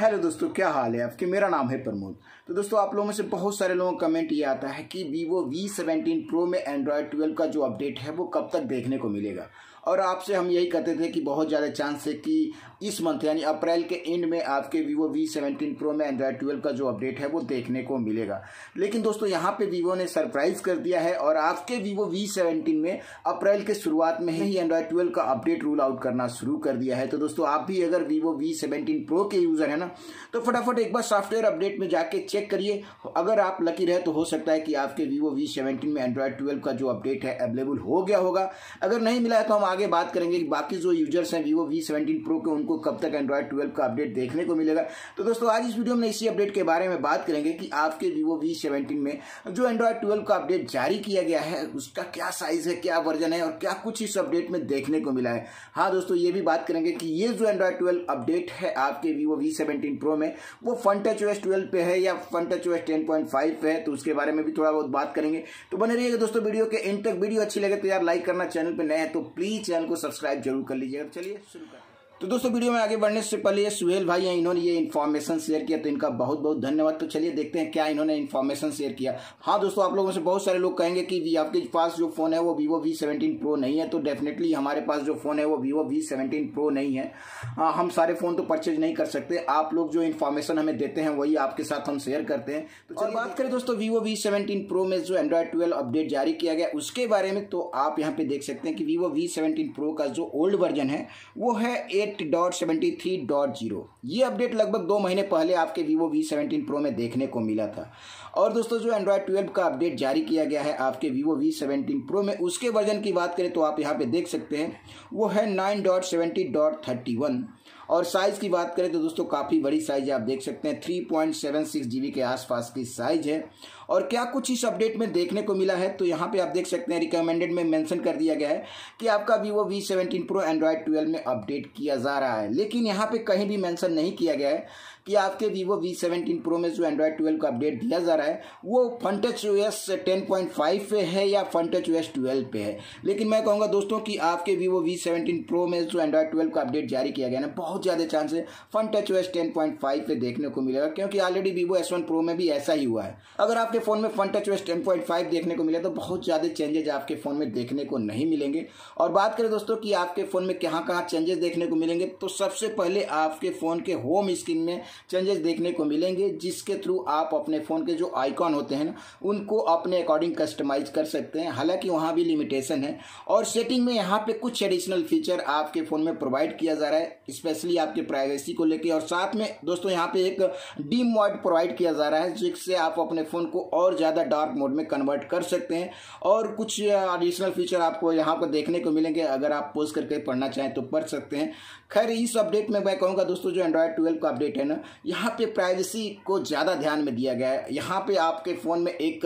Hello दोस्तों, क्या हाल है आपके? मेरा नाम है प्रमोद। तो दोस्तों, आप लोगों में से बहुत सारे लोगों का कमेंट ये आता है कि वीवो वी सेवेंटीन प्रो में एंड्रॉयड ट्वेल्व का जो अपडेट है, वो कब तक देखने को मिलेगा? और आपसे हम यही कहते थे कि बहुत ज़्यादा चांस है कि इस मंथ यानी अप्रैल के एंड में आपके वीवो वी सेवनटीन प्रो में एंड्रॉयड ट्वेल्व का जो अपडेट है वो देखने को मिलेगा। लेकिन दोस्तों, यहाँ पे वीवो ने सरप्राइज़ कर दिया है और आपके वीवो वी सेवेंटीन में अप्रैल के शुरुआत में ही एंड्रॉयड ट्वेल्व का अपडेट रूल आउट करना शुरू कर दिया है। तो दोस्तों, आप भी अगर वीवो वी सेवनटीन प्रो के यूज़र है ना तो फटाफट एक बार सॉफ्टवेयर अपडेट में जाके चेक करिए। अगर आप लकी रहे तो हो सकता है कि आपके वीवो वी सेवनटीन में एंड्रॉयड ट्वेल्व का जो अपडेट है अवेलेबल हो गया होगा। अगर नहीं मिला है तो हम आगे बात करेंगे कि बाकी जो यूज़र्स हैं वीवो वी सेवनटीन प्रो के, उनको कब तक एंड्रॉयड ट्वेल्व का अपडेट देखने को मिलेगा। तो दोस्तों, आज इस वीडियो में इसी अपडेट के बारे में बात करेंगे कि आपके वीवो वी सेवनटीन में जो एंड्रॉयड ट्वेल्व का अपडेट जारी किया गया है, उसका क्या साइज़ है, क्या वर्जन है और क्या कुछ इस अपडेट में देखने को मिला है। हाँ दोस्तों, ये भी बात करेंगे कि ये जो एंड्रॉयड ट्वेल्व अपडेट है आपके वीवो वी सेवनटीन प्रो में, वो फन टच ओएस ट्वेल्व पे है या Funtouch OS ten point five पे है तो उसके बारे में भी थोड़ा बहुत बात करेंगे। तो बने रहिएगा दोस्तों वीडियो के एंड तक। वीडियो अच्छी लगे तो यार लाइक करना, चैनल पर नए हैं तो प्लीज़ चैनल को सब्सक्राइब ज़रूर कर लीजिएगा चलिए शुरू करते तो दोस्तों वीडियो में आगे बढ़ने से पहले ये सुहेल भाई हैं इन्होंने ये इन्फॉर्मेशन शेयर किया तो इनका बहुत बहुत धन्यवाद। तो चलिए देखते हैं क्या इन्होंने इन्फॉर्मेशन शेयर किया। हाँ दोस्तों आप लोगों से बहुत सारे लोग कहेंगे कि आपके पास जो फ़ोन है वो वीवो वी सेवेंटीन प्रो नहीं है तो डेफिनेटली हमारे पास जो फ़ोन है वो वीवो वी सेवेंटीन प्रो नहीं है। आ, हम सारे फ़ोन तो परचेज नहीं कर सकते। आप लोग जो इन्फॉर्मेशन हमें देते हैं वही आपके साथ हम शेयर करते हैं। तो चलिए बात करें दोस्तों वीवो वी सेवनटीन प्रो में जो एंड्रॉयड ट्वेल्व अपडेट जारी किया गया उसके बारे में तो आप यहाँ पे देख सकते हैं कि वीवो वी सेवेंटीन प्रो का जो ओल्ड वर्जन है वो है eight dot seventy three dot zero ये अपडेट लगभग दो महीने पहले आपके वी सेवेंटीन प्रो में देखने को मिला था। और दोस्तों, जो एंड्रॉयड ट्वेल्व का अपडेट जारी किया गया है आपके वीवो वी pro प्रो में, उसके वर्जन की बात करें तो आप यहाँ पे देख सकते हैं, वो है nine dot seventy dot thirty one और साइज़ की बात करें तो दोस्तों काफ़ी बड़ी साइज़ है, आप देख सकते हैं। Three point seven six G B के आसपास की साइज़ है। और क्या कुछ इस अपडेट में देखने को मिला है? तो यहाँ पे आप देख सकते हैं रिकमेंडेड में मेंशन कर दिया गया है कि आपका Vivo V seventeen Pro Android twelve में अपडेट किया जा रहा है। लेकिन यहाँ पे कहीं भी मेंशन नहीं किया गया है कि आपके वीवो वी सेवनटीन प्रो में जो एंड्रॉयड ट्वेल्व का अपडेट दिया जा रहा है, वो Funtouch O S ten point five पे है या फनटच ओ एस पे है। लेकिन मैं कहूँगा दोस्तों कि आपके वीवो वी सेवनटीन प्रो में जो एंड्रॉयड ट्वेल्व का अपडेट जारी किया गया ना, बहुत ज़्यादा चांस है। Funtouch O S ten point five पे देखने को मिलेगा, क्योंकि already Vivo S one Pro में भी ऐसा ही हुआ है। अगर आपके फ़ोन में Funtouch O S ten point five देखने को मिले तो बहुत ज़्यादा चेंजेज आपके फ़ोन में देखने को नहीं मिलेंगे। और बात करें दोस्तों कि आपके फ़ोन में कहाँ कहाँ चेंजेस देखने को मिलेंगे तो सबसे पहले आपके फ़ोन के होम स्क्रीन में चेंजेस देखने को मिलेंगे, जिसके थ्रू आप अपने फ़ोन के जो आइकॉन होते हैं ना, उनको अपने अकॉर्डिंग कस्टमाइज कर सकते हैं। हालाँकि वहाँ भी लिमिटेशन है। और सेटिंग में यहाँ पे कुछ एडिशनल फीचर आपके फ़ोन में प्रोवाइड किया जा रहा है स्पेशली आपके प्राइवेसी को लेकर और साथ में दोस्तों, यहाँ पे एक डीम मोड प्रोवाइड किया जा रहा है, जिससे आप अपने फ़ोन को और ज़्यादा डार्क मोड में कन्वर्ट कर सकते हैं। और कुछ एडिशनल फीचर आपको यहाँ पर देखने को मिलेंगे, अगर आप पोस्ट करके पढ़ना चाहें तो पढ़ सकते हैं। खैर, इस अपडेट में मैं कहूँगा दोस्तों, जो एंड्रॉयड ट्वेल्व का अपडेट है ना, यहाँ पे प्राइवेसी को ज़्यादा ध्यान में दिया गया है। यहाँ पे आपके फ़ोन में एक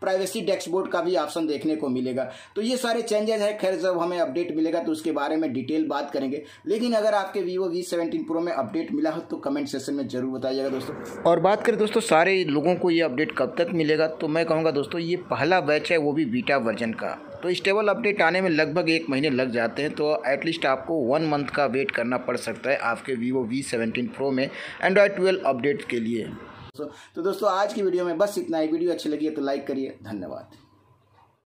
प्राइवेसी डैशबोर्ड का भी ऑप्शन देखने को मिलेगा। तो ये सारे चेंजेस है। खैर, जब हमें अपडेट मिलेगा तो उसके बारे में डिटेल बात करेंगे। लेकिन अगर आपके वीवो वी सेवनटीन प्रो में अपडेट मिला हो तो कमेंट सेक्शन में ज़रूर बताइएगा दोस्तों। और बात करें दोस्तों सारे लोगों को ये अपडेट कब तक मिलेगा? तो मैं कहूँगा दोस्तों ये पहला बैच है वो भी बीटा वर्जन का। तो स्टेबल अपडेट आने में लगभग एक महीने लग जाते हैं तो एटलीस्ट आपको वन मंथ का वेट करना पड़ सकता है आपके वीवो वी सेवनटीन प्रो में एंड्रॉयड ट्वेल्व अपडेट के लिए। तो दोस्तों आज की वीडियो में बस इतना ही। वीडियो अच्छी लगी है तो लाइक करिए। धन्यवाद।